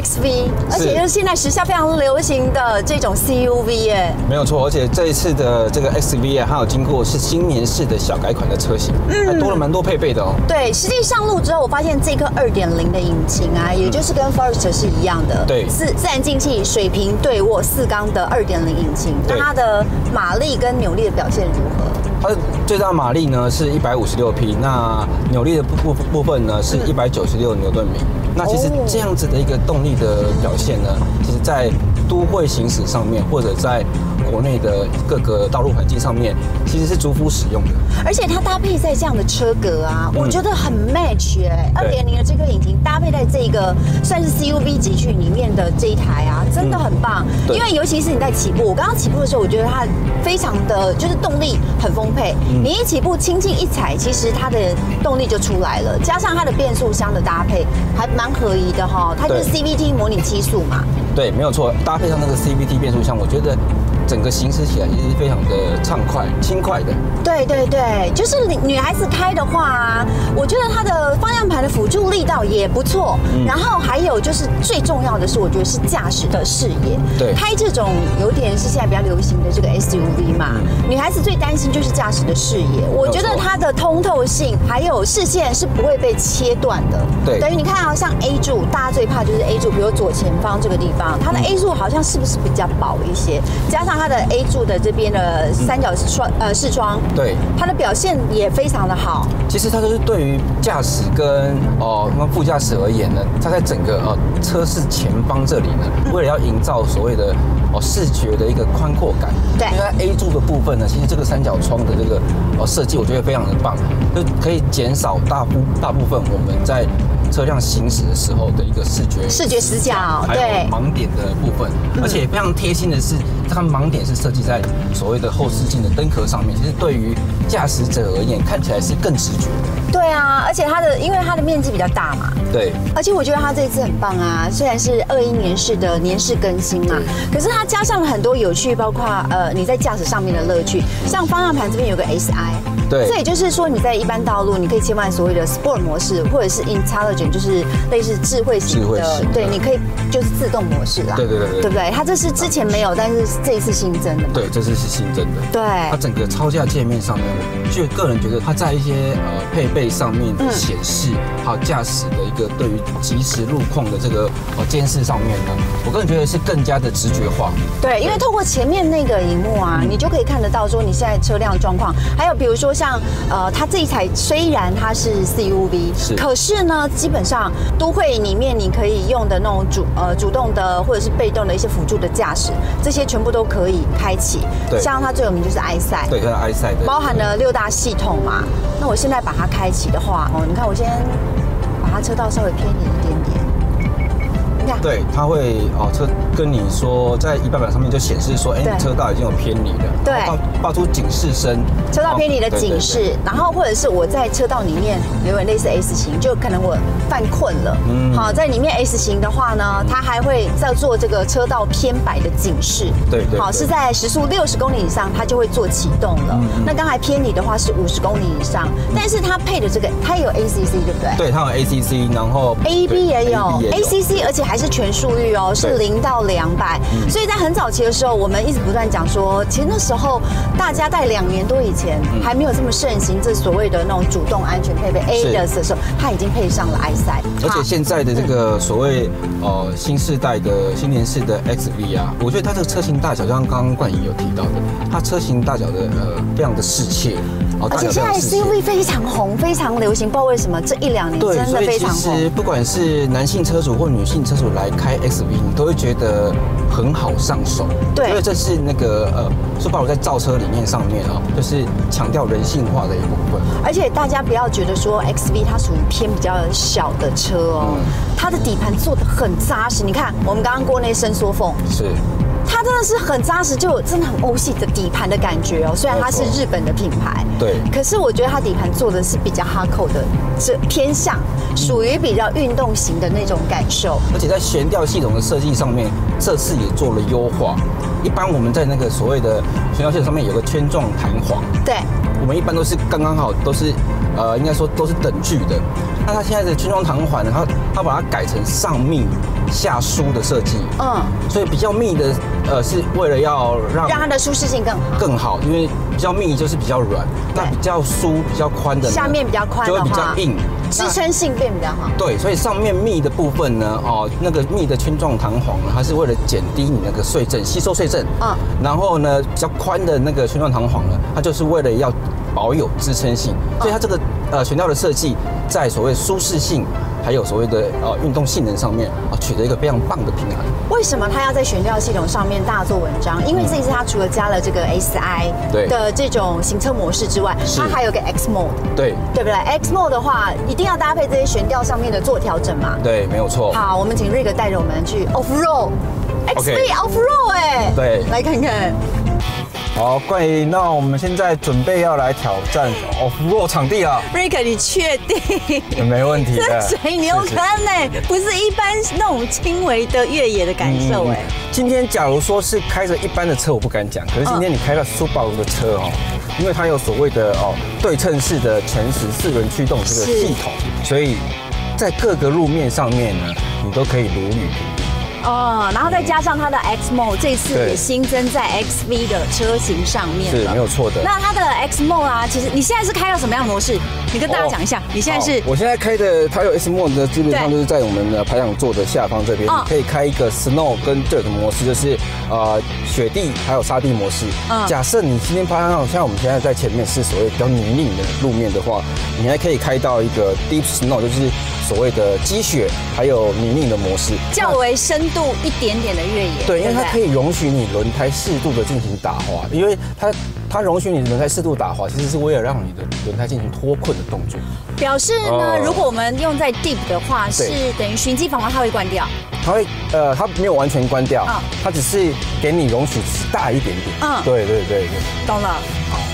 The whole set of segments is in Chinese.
XV，而且就是现在时下非常流行的这种 CUV 耶。没有错，而且这一次的这个 XV 啊，它有经过是新年式的小改款的车型，嗯还多了蛮多配备的哦。对，实际上路之后，我发现这颗二点零的引擎啊，也就是跟 Forester 是一样的，对自自然进气水平对卧四缸的二点零引擎，那它的马力跟扭力的表现如何？它的最大马力呢是一百五十六匹，那扭力的部部部分呢是一百九十六牛顿米。那其实哦这样子的一个动力的表现呢，其实在都会行驶上面，或者在国内的各个道路环境上面，其实是逐幅使用的。而且它搭配在这样的车格啊，嗯我觉得很 match 哎、二点零的这个引擎搭配在这个算是 CUV 级距里面的这一台啊，真的很棒。对因为尤其是你在起步，我刚刚起步的时候，我觉得它非常的就是动力很丰沛。嗯你一起步轻轻一踩，其实它的动力就出来了，加上它的变速箱的搭配还蛮合宜的哈，它就是 CVT 模拟七速嘛。对，没有错，搭配上那个 CVT 变速箱，我觉得整个行驶起来也是非常的畅快、轻快的。对对对，就是女女孩子开的话啊，我觉得它的方向盘的辅助力道也不错。嗯然后还有就是最重要的是，我觉得是驾驶的视野。对开这种有点是现在比较流行的这个 SUV 嘛，嗯女孩子最担心就是驾驶的视野。我觉得它的通透性还有视线是不会被切断的。对等于你看啊，像 A 柱，大家最怕就是 A 柱，比如左前方这个地方，它的嗯 A 柱好像是不是比较薄一些？加上它的 A 柱的这边的三角窗呃视窗，对，它的表现也非常的好。其实它就是对于驾驶跟哦那副驾驶而言呢，它在整个呃车室前方这里呢，为了要营造所谓的哦视觉的一个宽阔感，对。因为它 A 柱的部分呢，其实这个三角窗的这个哦设计，我觉得非常的棒，就可以减少大部大部分我们在车辆行驶的时候的一个视觉视觉死角还有对盲点的部分，而且非常贴心的是，它盲点是设计在所谓的后视镜的灯壳上面，其实对于驾驶者而言，看起来是更直觉的。对啊，而且它的因为它的面积比较大嘛，对，而且我觉得它这一次很棒啊，虽然是二一年式的年式更新嘛，可是它加上了很多有趣，包括呃你在驾驶上面的乐趣，像方向盘这边有个 SI。对。这也就是说，你在一般道路，你可以切换所谓的 Sport 模式，或者是 Intelligent，就是类似智慧型的对，你可以就是自动模式啦，对对对对。对不对？它这是之前没有，但是这一次新增的嘛，对，这次是新增的。对。它整个超价界面上面，就个人觉得它在一些呃配备上面的显示，还有驾驶的一个对于即时路况的这个呃监视上面呢，我个人觉得是更加的直觉化。对，因为透过前面那个荧幕啊，你就可以看得到说你现在车辆状况，还有比如说像呃，它这一台虽然它是 CUV，是。可是呢，基本上都会里面你可以用的那种主呃主动的或者是被动的一些辅助的驾驶，这些全部都可以开启。对。像它最有名就是 iSight，对，它的 iSight 的。包含了六大系统嘛。那我现在把它开启的话，哦，你看我先把它车道稍微偏离一点对，它会哦车跟你说，在仪表板上面就显示说，哎，你车道已经有偏离了，对。然后发发出警示声，车道偏离的警示，然后或者是我在车道里面有点类似 S 型，就可能我犯困了，嗯。好，在里面 S 型的话呢，它还会在做这个车道偏摆的警示，对对好是在时速六十公里以上，它就会做启动了。嗯那刚才偏离的话是五十公里以上，但是它配的这个它也有 ACC 对不对？对，它有 ACC，然后 A B 也有。ACC，而且还是全速域哦，是对零到两百。所以在很早期的时候，我们一直不断讲说，其实那时候大家在两年多以前还没有这么盛行这所谓的那种主动安全配备 ADAS 的时候，它已经配上了 iSight。而且现在的这个所谓呃新世代的新年式的 XV 啊，我觉得它这个车型大小，就像刚刚冠仪有提到的，它车型大小的呃非常的适切，哦而且现在 SUV 非常红，非常流行，不知道为什么这一两年，真的非常红。实不管是男性车主或女性车主来开 XV，你都会觉得很好上手。对因为这是那个呃，说白了在造车理念上面啊，就是强调人性化的一部分。而且大家不要觉得说 XV 它属于偏比较小的车哦，嗯它的底盘做的很扎实。你看我们刚刚过那伸缩缝，是，它真的是很扎实，就有真的很欧系的底盘的感觉哦。虽然它是日本的品牌，对可是我觉得它底盘做的是比较哈扣的，这偏向属于比较运动型的那种感受。而且在悬吊系统的设计上面，这次也做了优化。一般我们在那个所谓的悬吊系统上面有个圈状弹簧，对，我们一般都是刚刚好，都是呃，应该说都是等距的。那它现在的圈状弹簧呢，它它把它改成上密下疏的设计，嗯，所以比较密的，呃，是为了要让让它的舒适性更好。更好，因为比较密就是比较软，那比较疏比较宽的下面比较宽就会比较硬，支撑性变比较好。对，所以上面密的部分呢，哦，那个密的圈状弹簧呢，它是为了减低你那个碎震，吸收碎震。嗯然后呢，比较宽的那个圈状弹簧呢，它就是为了要保有支撑性，所以它这个呃悬吊的设计，在所谓舒适性，还有所谓的呃运动性能上面啊，取得一个非常棒的平衡。为什么它要在悬吊系统上面大做文章？因为这一次它除了加了这个 SI 对的这种行车模式之外，它还有个 X Mode，对对不对？X Mode 的话，一定要搭配这些悬吊上面的做调整嘛。对，没有错。好，我们请瑞哥带着我们去 Off Road。XV OK Off Road 哎，对来看看。好，冠仪，那我们现在准备要来挑战 off road 场地了，瑞克，你确定？没问题的。这水牛是是坑呢，不是一般那种轻微的越野的感受哎。今天假如说是开着一般的车，我不敢讲。可是今天你开了 Subaru 的车哦，因为它有所谓的哦对称式的全时四轮驱动这个系统，所以在各个路面上面呢，你都可以如履平地。哦，然后再加上它的 X Mode，这次也新增在 XV 的车型上面是没有错的。那它的 X Mode 啊，其实你现在是开到什么样的模式？你跟大家讲一下，你现在是我现在开的它有 X Mode 的，基本上就是在我们的排挡座的下方这边，可以开一个 Snow 跟 Dirt 模式，就是呃雪地还有沙地模式。嗯假设你今天趴上，像我们现在在前面是所谓比较泥泞的路面的话，你还可以开到一个 Deep Snow，就是所谓的积雪还有泥泞的模式。较为深度一点点的越野，对，因为它可以。容许你轮胎适度的进行打滑，因为它它容许你轮胎适度打滑，其实是为了让你的轮胎进行脱困的动作。表示呢，哦如果我们用在 Deep 的话，是等于循迹防滑它会关掉。它会呃，它没有完全关掉嗯，它只是给你容许大一点点。嗯对对对对。懂了。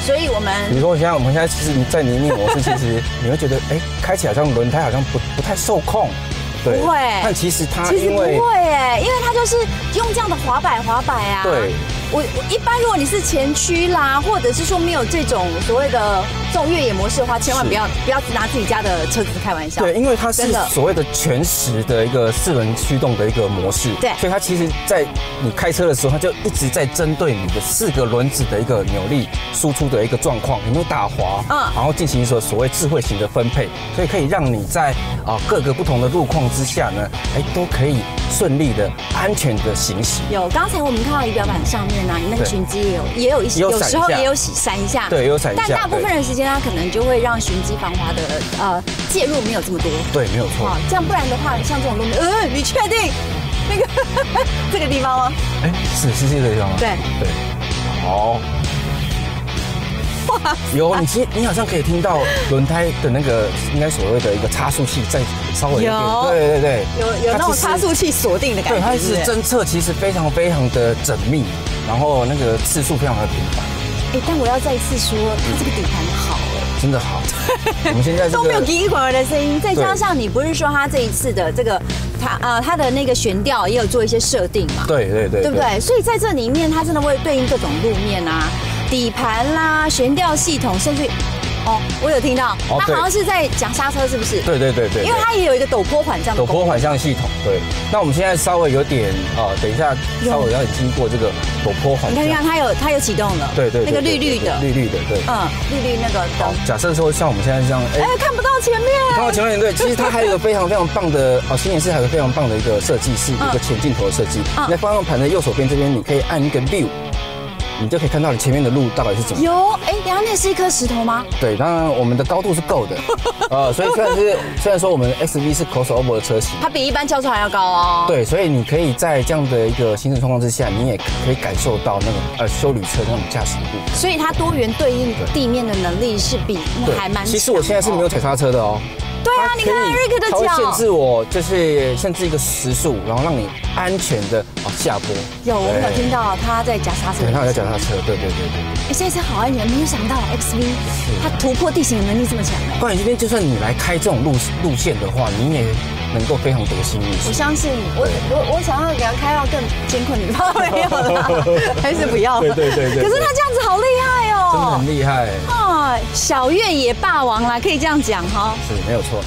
所以我比们如说，现在我们现在其实，在泥泞模式，其实 你会觉得，哎，开起来好像轮胎好像不不太受控。对不会但其实它其实不会哎，因为它就是用这样的滑摆滑摆啊。对。我我一般如果你是前驱啦，或者是说没有这种所谓的这种越野模式的话，千万不要不要拿自己家的车子开玩笑。对，因为它是所谓的全时的一个四轮驱动的一个模式，对所以它其实，在你开车的时候，它就一直在针对你的四个轮子的一个扭力输出的一个状况有没有打滑，嗯嗯，然后进行所所谓智慧型的分配，所以可以让你在啊各个不同的路况之下呢，哎，都可以顺利的、安全的行驶。有，刚才我们看到仪表板上面那个对循迹也有也有一些，有时候也有闪一下，对也有闪一下但大部分对的时间它可能就会让寻机防滑的呃介入没有这么多。对，没有错。好。，这样不然的话，像这种路面，呃，你确定？那个这个地方吗？哎，是是这个地方吗？对。对，好。有你其实你好像可以听到轮胎的那个应该所谓的一个差速器在稍微有对对对，有有那种差速器锁定的感对，觉，它是不是是？侦测其实非常非常的缜密，然后那个次数非常的频繁，哎，但我要再一次说，它这个底盘好哎。真的好。我们现在这 都没有个叽叽呱呱的声音，再加上你不是说它这一次的这个它呃它的那个悬吊也有做一些设定嘛，对对对对不？对？所以在这里面，它真的会对应各种路面啊、底盘啦、悬吊系统，甚至于哦，我有听到，它好像是在讲刹车，是不是？对对对对，因为它也有一个陡坡缓降的陡坡。缓降系统，对。那我们现在稍微有点啊，等一下稍微要经过这个陡坡缓降你看，看，它有它有启动了，对对，那个绿绿的，绿绿的，对。嗯，绿绿那个灯，假设说像我们现在这样，哎哎，，看不到前面，看到前面对，其实它还有一个非常非常棒的哦，新年是还有一个非常棒的一个设计，是一个前镜头的设计。嗯你在方向盘的右手边这边，你可以按一个 view，你就可以看到你前面的路到底是怎么样。有，哎，然后那是一颗石头吗？对，当然我们的高度是够的，呃，所以虽然是虽然说我们 XV 是 crossover 的车型，它比一般轿车还要高哦。对，所以你可以在这样的一个行驶状况之下，你也可以感受到那种呃修旅车的那种驾驶度。所以它多元对应地面的能力是比还蛮。其实我现在是没有踩刹车的哦。对啊，你看瑞克的它会限制我，就是限制一个时速，然后让你安全的往下坡。有，我们有听到他在夹刹车。对，它有脚踏车，对对对对哎，现在是好安全，没有想到 XV 它突破地形的能力这么强哎。不然这边就算你来开这种路路线的话，你也能够非常得心应我。相信，我我我想要给他开到更艰困的地方，没有啦，还是不要了。对对对对可是他这样子好厉害哦真的哦很，厉害，啊，小越野霸王啦，可以这样讲哈。是没有错。